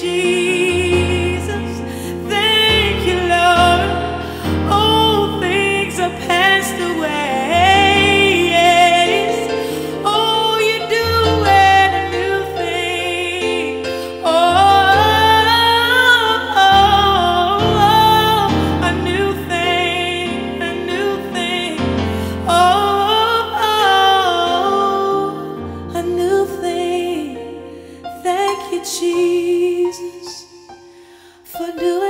Jesus. Jesus, for doing.